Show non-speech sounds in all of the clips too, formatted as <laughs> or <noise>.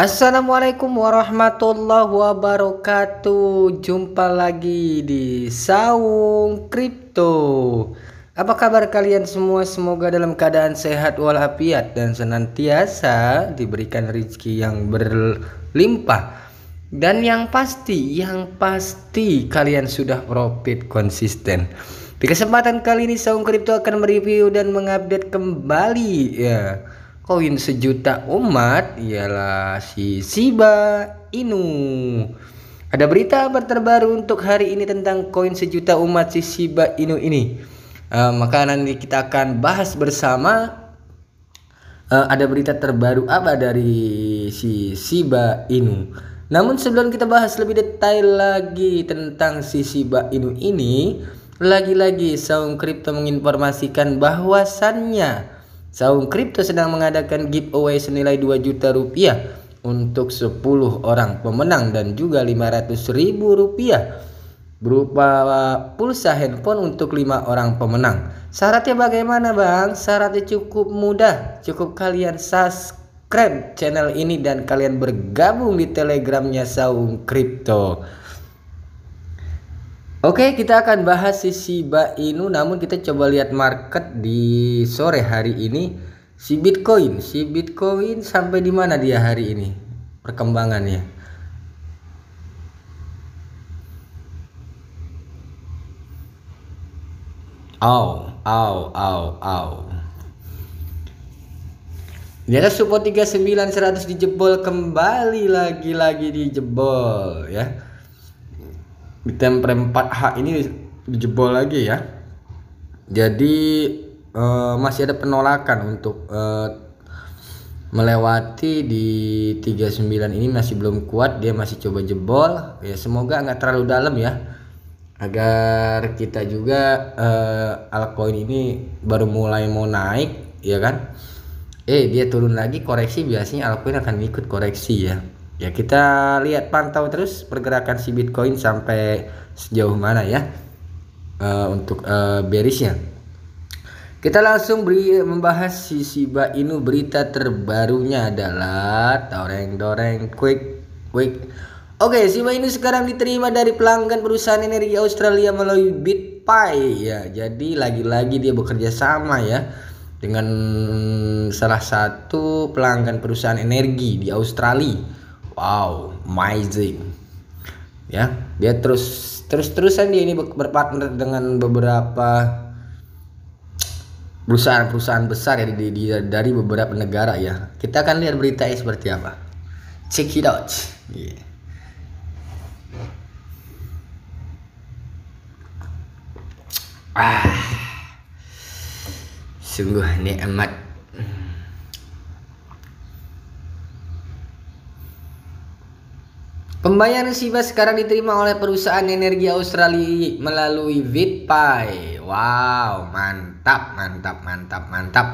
Assalamualaikum warahmatullahi wabarakatuh. Jumpa lagi di Saung Kripto Apa kabar kalian semua? Semoga dalam keadaan sehat walafiat Dan senantiasa diberikan rezeki yang berlimpah. Dan yang pasti, yang pasti kalian sudah profit konsisten. Di kesempatan kali ini Saung Kripto akan mereview dan mengupdate kembali ya koin sejuta umat ialah si Shiba Inu. Ada berita terbaru untuk hari ini tentang koin sejuta umat si Shiba Inu ini. Uh, maka nanti kita akan bahas bersama uh, ada berita terbaru apa dari si Shiba Inu. Namun sebelum kita bahas lebih detail lagi tentang si Shiba Inu ini, lagi-lagi Saung Crypto menginformasikan bahwasannya Saung Crypto sedang mengadakan giveaway senilai 2 juta rupiah untuk 10 orang pemenang dan juga 500 ribu rupiah berupa pulsa handphone untuk 5 orang pemenang. Syaratnya bagaimana bang? Syaratnya cukup mudah, cukup kalian subscribe channel ini dan kalian bergabung di telegramnya Saung Crypto. Oke, kita akan bahas si Shiba Inu namun kita coba lihat market di sore hari ini si Bitcoin. Si Bitcoin sampai di mana dia hari ini? Perkembangannya. Au, au, au, au. Di atas support 39100 dijebol kembali lagi-lagi dijebol ya di temper 4H ini dijebol lagi ya. Jadi uh, masih ada penolakan untuk uh, melewati di 39 ini masih belum kuat dia masih coba jebol. Ya semoga nggak terlalu dalam ya. Agar kita juga uh, altcoin ini baru mulai mau naik ya kan? Eh dia turun lagi koreksi biasanya altcoin akan ikut koreksi ya ya kita lihat pantau terus pergerakan si Bitcoin sampai sejauh mana ya uh, untuk uh, bearishnya. Kita langsung beri membahas si Shiba Inu. Berita terbarunya adalah doreng doreng quick quick. Oke, Shiba Inu sekarang diterima dari pelanggan perusahaan energi Australia melalui BitPay. Ya. Jadi lagi-lagi dia bekerja sama ya dengan salah satu pelanggan perusahaan energi di Australia wow amazing. Ya dia terus terus terusan dia ini berpartner dengan beberapa perusahaan-perusahaan besar ya di, di, dari beberapa negara ya. Kita akan lihat beritanya seperti apa. Check it out. Yeah. ah. Sungguh nikmat Pembayaran Shiba sekarang diterima oleh perusahaan energi Australia melalui VitPay. Wow, mantap, mantap, mantap, mantap.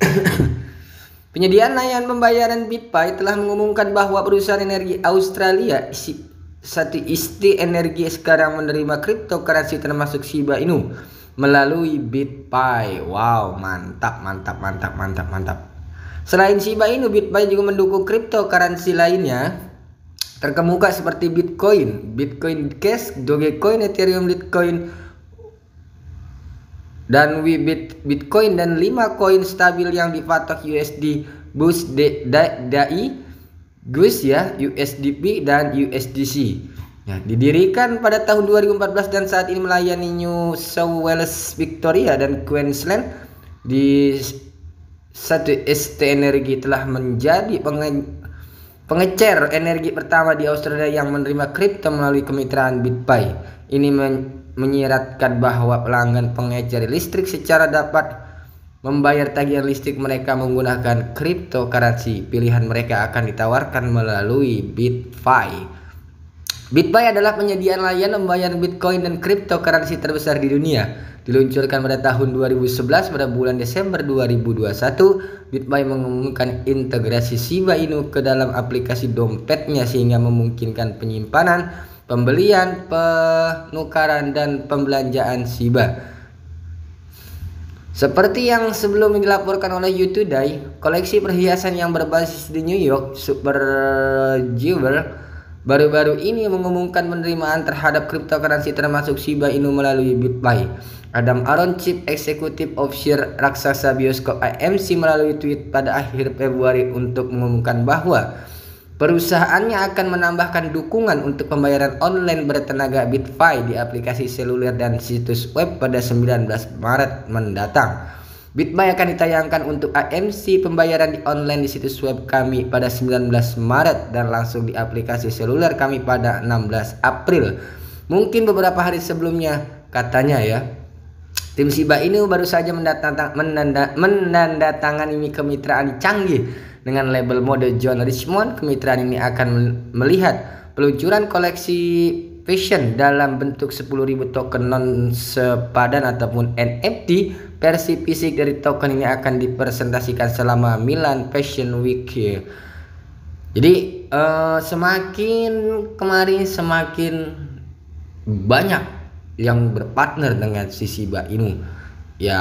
<coughs> Penyediaan layanan pembayaran BitPay telah mengumumkan bahwa perusahaan energi Australia satu isti energi sekarang menerima cryptocurrency termasuk Shiba Inu melalui BitPay. Wow, mantap, mantap, mantap, mantap, mantap. Selain Shiba Inu, BitPay juga mendukung cryptocurrency lainnya terkemuka seperti Bitcoin, Bitcoin Cash, Dogecoin, Ethereum, Bitcoin dan Wibit Bitcoin dan 5 koin stabil yang dipatok USD Bus DAI, GUS ya, USDP dan USDC. Ya, didirikan pada tahun 2014 dan saat ini melayani New South Wales, Victoria dan Queensland di satu ST Energi telah menjadi Pengecer energi pertama di Australia yang menerima kripto melalui kemitraan BitPay. Ini men menyiratkan bahwa pelanggan pengecer listrik secara dapat membayar tagihan listrik mereka menggunakan cryptocurrency. Pilihan mereka akan ditawarkan melalui BitPay. BitPay adalah penyediaan layanan pembayaran Bitcoin dan cryptocurrency terbesar di dunia Diluncurkan pada tahun 2011 pada bulan Desember 2021, BitBuy mengumumkan integrasi Shiba Inu ke dalam aplikasi dompetnya sehingga memungkinkan penyimpanan, pembelian, penukaran dan pembelanjaan Shiba. Seperti yang sebelumnya dilaporkan oleh You Today, koleksi perhiasan yang berbasis di New York, Super Jewel, baru-baru ini mengumumkan penerimaan terhadap cryptocurrency termasuk Shiba Inu melalui BitBuy. Adam Aron, Chief Executive Officer raksasa bioskop AMC melalui tweet pada akhir Februari untuk mengumumkan bahwa Perusahaannya akan menambahkan dukungan untuk pembayaran online bertenaga BitFi di aplikasi seluler dan situs web pada 19 Maret mendatang. BitBuy akan ditayangkan untuk AMC pembayaran di online di situs web kami pada 19 Maret dan langsung di aplikasi seluler kami pada 16 April. Mungkin beberapa hari sebelumnya katanya ya. Tim Shiba ini baru saja menandatangani kemitraan canggih dengan label mode John Richmond, kemitraan ini akan melihat peluncuran koleksi fashion dalam bentuk 10.000 token non sepadan ataupun NFT. Versi fisik dari token ini akan dipresentasikan selama Milan Fashion Week. Jadi uh, semakin kemarin semakin banyak yang berpartner dengan si Shiba Inu. Ya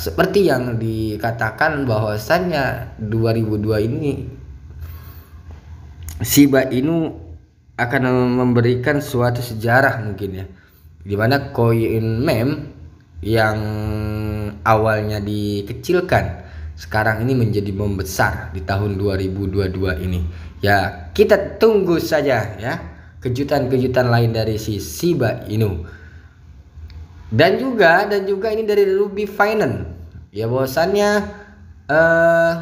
seperti yang dikatakan bahwasannya 2002 ini Shiba Inu akan memberikan suatu sejarah mungkin ya. Di mana koin mem yang awalnya dikecilkan sekarang ini menjadi membesar di tahun 2022 ini. Ya kita tunggu saja ya kejutan-kejutan lain dari si Shiba Inu dan juga dan juga ini dari Ruby Finance. Ya bahwasannya uh,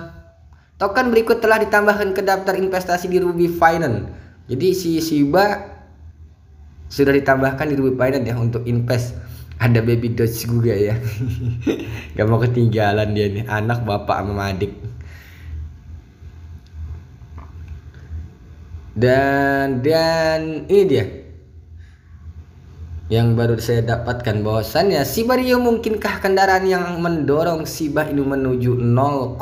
token berikut telah ditambahkan ke daftar investasi di Ruby Finance. Jadi si Shiba sudah ditambahkan di Ruby Finance ya untuk invest. Ada baby Doge juga ya. <laughs> Gak mau ketinggalan dia nih. Anak bapak sama adik. Dan dan ini dia yang baru saya dapatkan bahwasannya Sibario mungkinkah kendaraan yang mendorong Shiba Inu menuju 0,01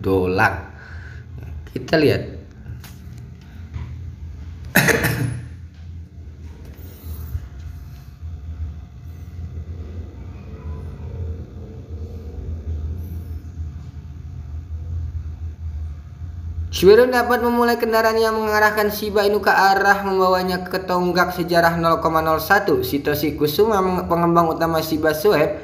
dolar? Kita lihat Shibiro dapat memulai kendaraan yang mengarahkan Shiba Inu ke arah membawanya ke tonggak sejarah 0,01. Sitoshi Kusuma, pengembang utama Shiba Swap,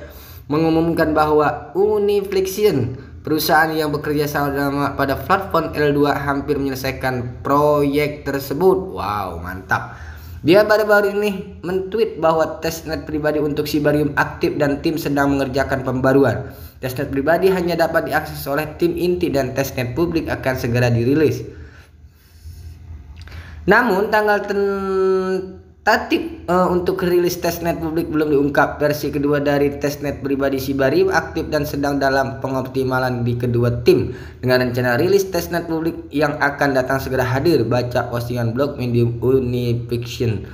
mengumumkan bahwa Uniflexion, perusahaan yang bekerja sama pada platform L2 hampir menyelesaikan proyek tersebut. Wow, mantap. Dia baru-baru ini mentweet bahwa testnet pribadi untuk Shibarium aktif dan tim sedang mengerjakan pembaruan. Testnet pribadi hanya dapat diakses oleh tim inti dan testnet publik akan segera dirilis. Namun tanggal tentatif uh, untuk rilis testnet publik belum diungkap. Versi kedua dari testnet pribadi Sibari aktif dan sedang dalam pengoptimalan di kedua tim dengan rencana rilis testnet publik yang akan datang segera hadir. Baca postingan blog Medium Unifiction.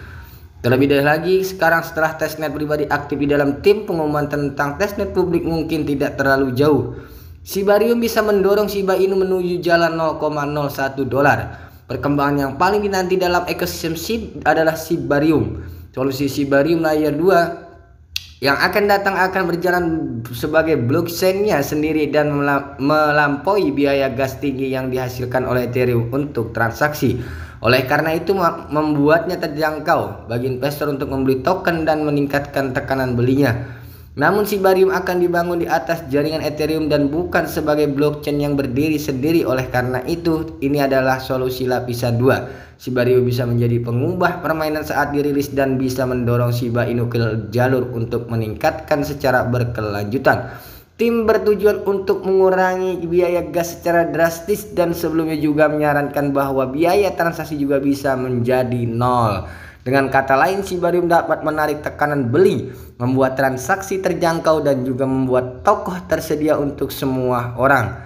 Terlebih dari lagi, sekarang setelah testnet pribadi aktif di dalam tim, pengumuman tentang testnet publik mungkin tidak terlalu jauh. Sibarium bisa mendorong Shiba Inu menuju jalan 0,01 dolar. Perkembangan yang paling dinanti dalam ekosistem SIB adalah Sibarium. Solusi Sibarium layer 2 yang akan datang akan berjalan sebagai blockchain-nya sendiri dan melampaui biaya gas tinggi yang dihasilkan oleh Ethereum untuk transaksi. Oleh karena itu membuatnya terjangkau bagi investor untuk membeli token dan meningkatkan tekanan belinya. Namun Sibarium akan dibangun di atas jaringan Ethereum dan bukan sebagai blockchain yang berdiri sendiri. Oleh karena itu, ini adalah solusi lapisan 2. Sibarium bisa menjadi pengubah permainan saat dirilis dan bisa mendorong Shiba Inu ke jalur untuk meningkatkan secara berkelanjutan. Tim bertujuan untuk mengurangi biaya gas secara drastis dan sebelumnya juga menyarankan bahwa biaya transaksi juga bisa menjadi nol. Dengan kata lain, Sibarium dapat menarik tekanan beli, membuat transaksi terjangkau dan juga membuat tokoh tersedia untuk semua orang.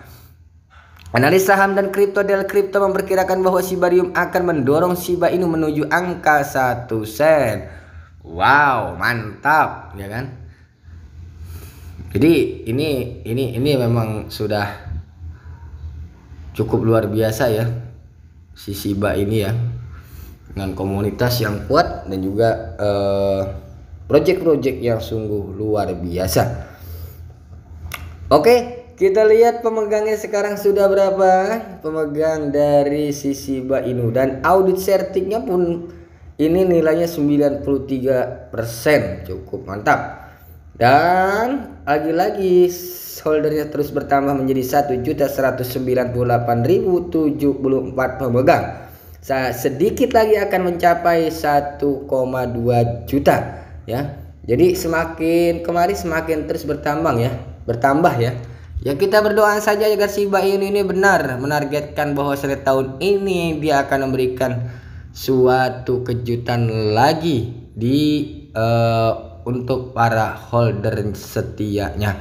Analis saham dan kripto Del Crypto memperkirakan bahwa Sibarium akan mendorong Shiba Inu menuju angka 1 sen. Wow, mantap, ya kan? Jadi ini ini ini memang sudah cukup luar biasa ya si Shiba ini ya dengan komunitas yang kuat dan juga eh, project-project yang sungguh luar biasa. Oke, kita lihat pemegangnya sekarang sudah berapa? Pemegang dari sisi Bainu dan audit settingnya pun ini nilainya 93% cukup mantap. Dan lagi-lagi holdernya terus bertambah menjadi 1.198.074 pemegang. Sedikit lagi akan mencapai 1,2 juta ya. Jadi semakin kemari semakin terus bertambah ya, bertambah ya. Ya kita berdoa saja agar si Bayu ini benar menargetkan bahwa setiap tahun ini dia akan memberikan suatu kejutan lagi di uh, untuk para holder setianya.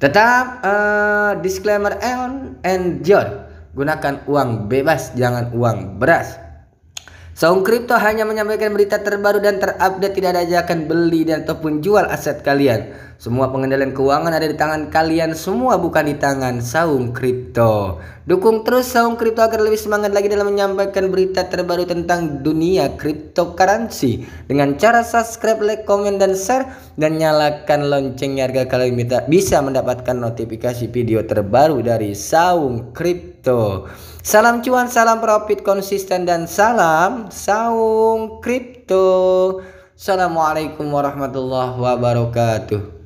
Tetap uh, disclaimer on and John gunakan uang bebas jangan uang beras. Saung Crypto hanya menyampaikan berita terbaru dan terupdate tidak ada ajakan beli dan ataupun jual aset kalian. Semua pengendalian keuangan ada di tangan kalian semua bukan di tangan Saung Crypto. Dukung terus Saung Crypto agar lebih semangat lagi dalam menyampaikan berita terbaru tentang dunia cryptocurrency dengan cara subscribe, like, komen dan share dan nyalakan loncengnya agar kalian bisa mendapatkan notifikasi video terbaru dari Saung Crypto. Salam cuan, salam profit konsisten dan salam saung kripto. Assalamualaikum warahmatullahi wabarakatuh.